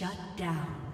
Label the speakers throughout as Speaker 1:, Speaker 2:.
Speaker 1: Shut down.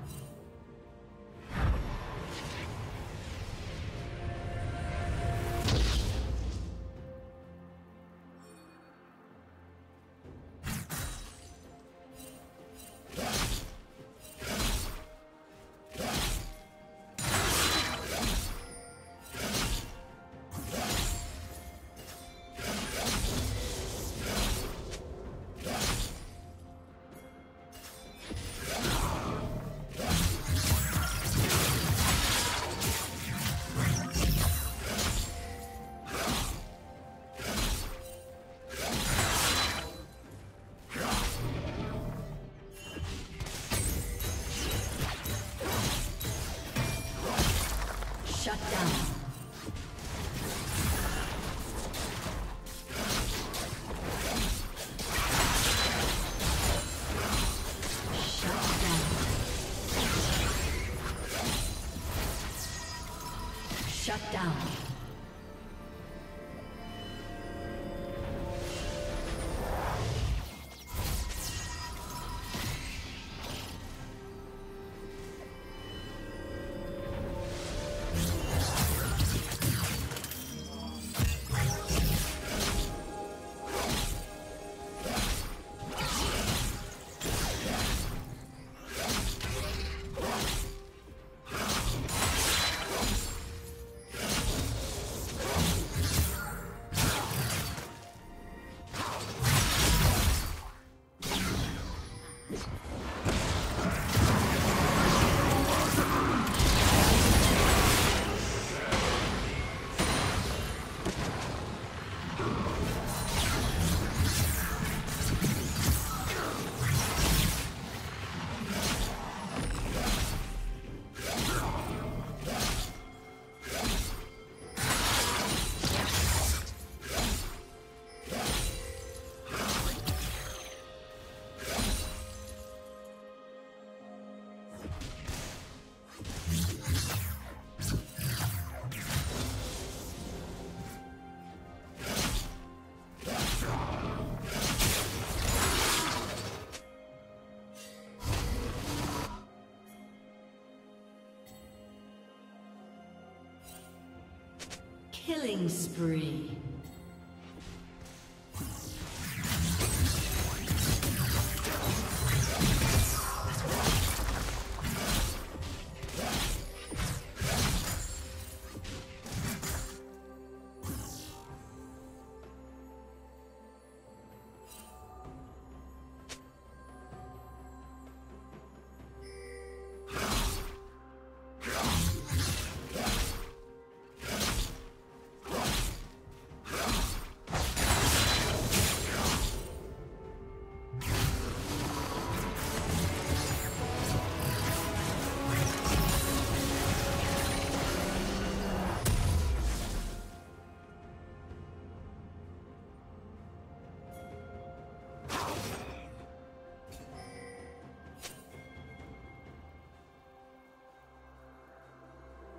Speaker 1: Spree.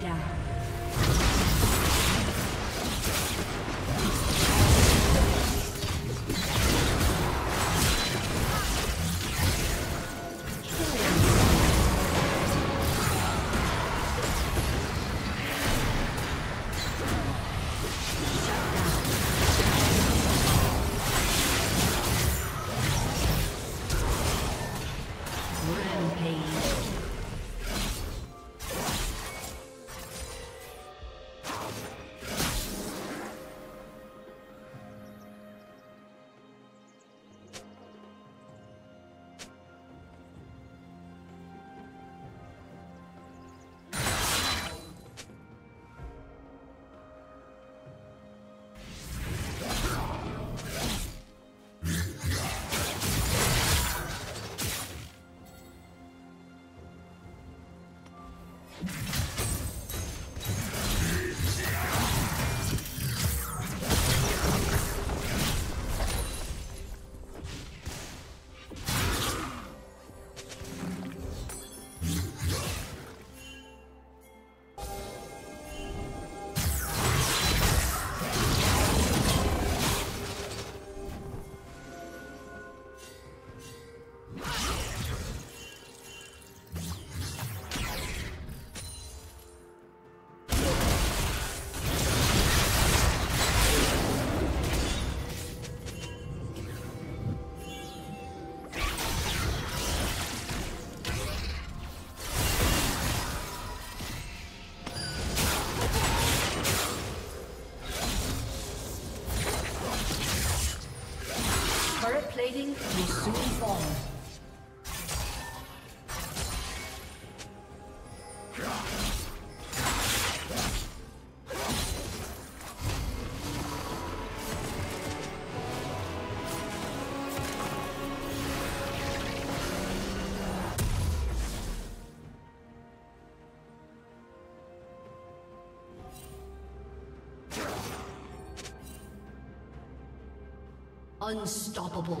Speaker 1: down. Unstoppable.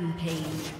Speaker 1: Rampage.